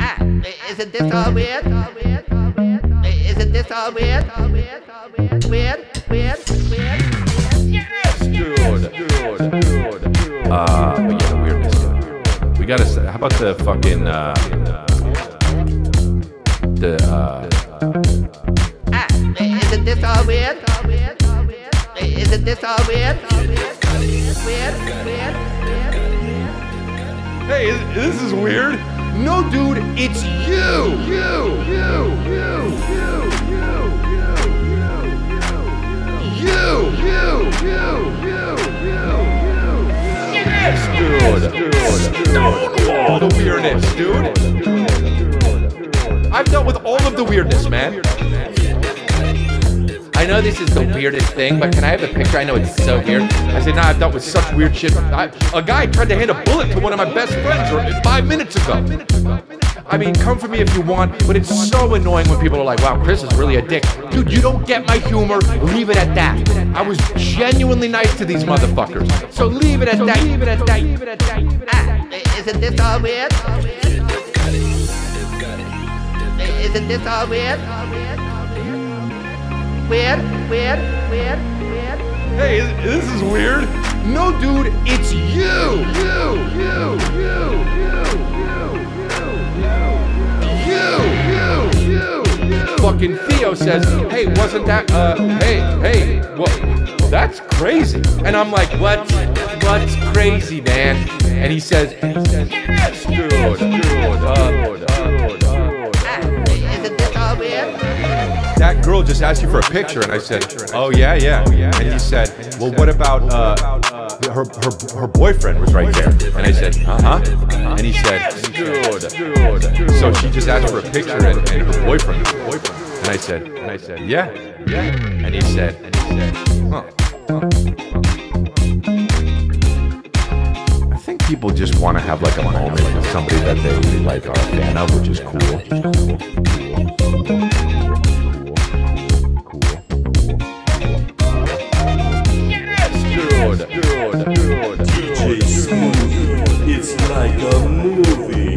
Ah, isn't this all weird? Isn't this all weird? Weird, weird, weird, weird. Dude, dude, dude. Uh, but yeah, the weirdness. We gotta. How about the fucking uh, the uh, Ah, isn't this all weird? Isn't this all weird? Weird, weird, weird. Hey, this is weird. No, dude, it's you. You, you, you, you, you, you, you, you, you, you, you. Yes, dude, dude, Stonewall the weirdness, dude. I've dealt with all of the weirdness, man. I know this is the weirdest thing, but can I have a picture? I know it's so weird. I said, nah, I've dealt with such weird shit. I, a guy tried to hand a bullet to one of my best friends five minutes ago. I mean, come for me if you want, but it's so annoying when people are like, wow, Chris is really a dick. Dude, you don't get my humor. Leave it at that. I was genuinely nice to these motherfuckers. So leave it at that. Leave it at that. Leave it at that. Ah, isn't this all weird? Isn't this all weird? Weird, weird, weird, weird. Hey, this is weird. No, dude, it's you. You, you, you, you, you, you, you, you, you. you Fucking Theo says, hey, wasn't that, uh, hey, hey, what? That's crazy. And I'm like, what? What's crazy, man? And he says, yes, dude, dude, dude, dude, dude. Ah, isn't this all weird? That girl just asked you for a picture, and I said, "Oh yeah, yeah." And he said, "Well, what about uh, her her her boyfriend was right there?" And I said, "Uh huh." And he said. So she just asked for a picture, and, and her boyfriend. And I said, and I said, "Yeah, yeah." And he said, and he said, huh." I think people just want to have like a moment with somebody that they really like are a fan of, which is cool. DJ Smooth, it's like a movie.